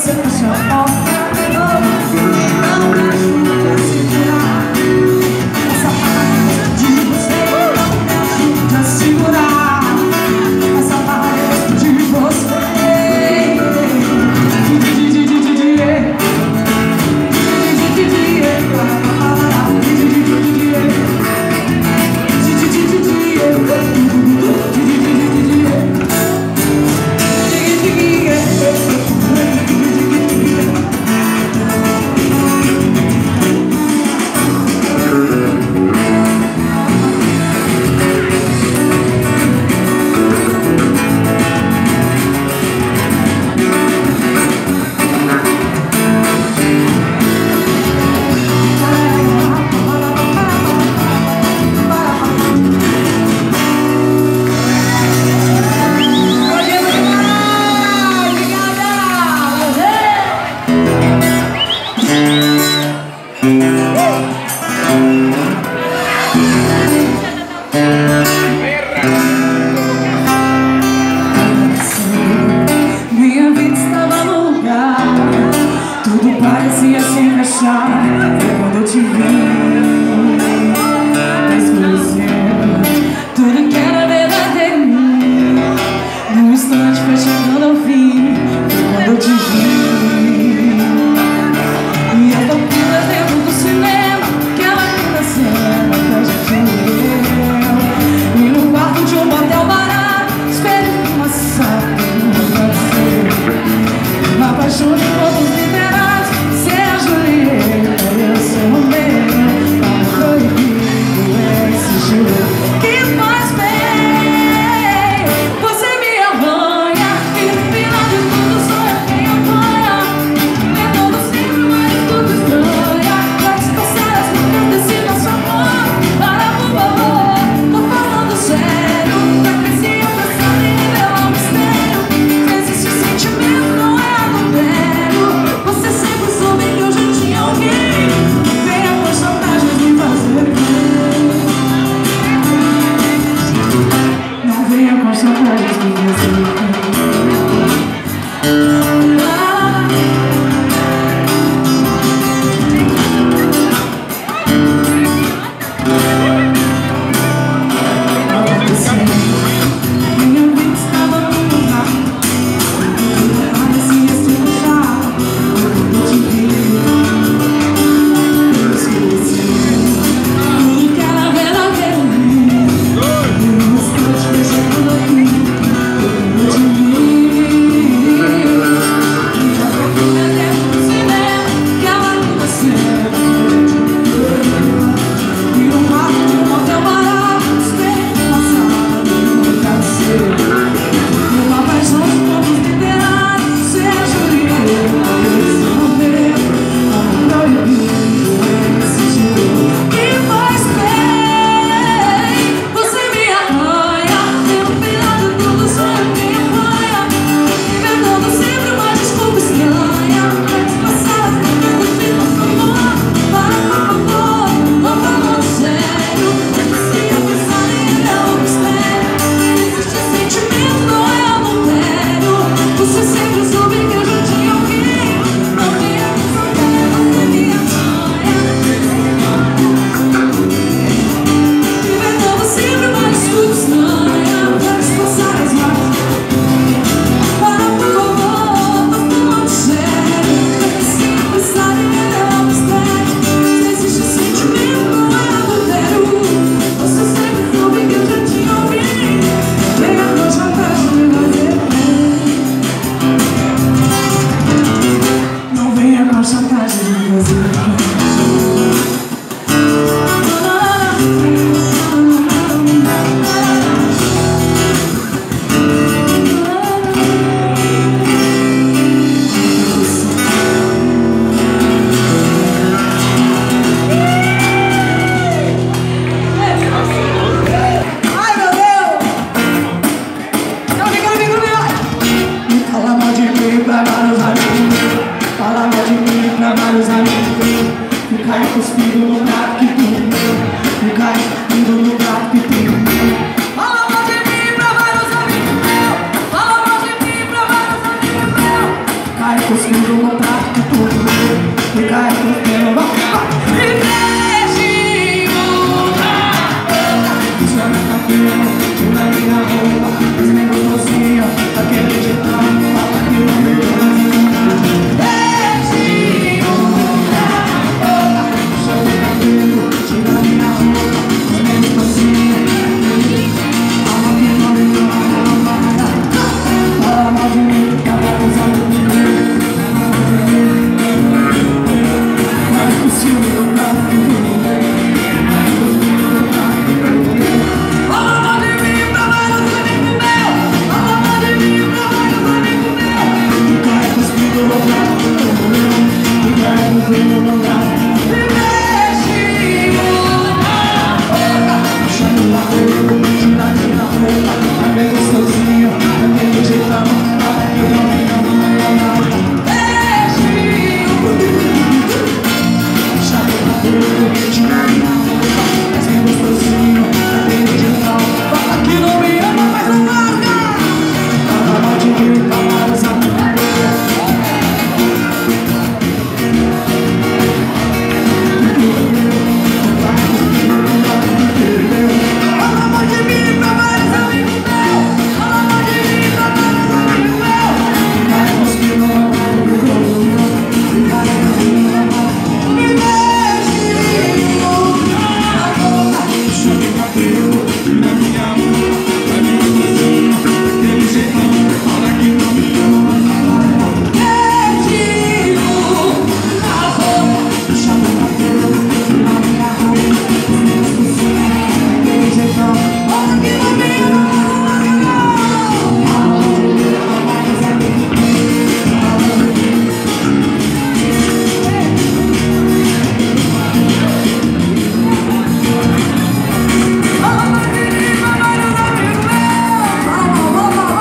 xin chào. mong